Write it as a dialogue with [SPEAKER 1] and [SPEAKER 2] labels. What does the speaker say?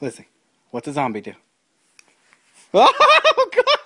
[SPEAKER 1] Listen, what's a zombie do? Oh, God!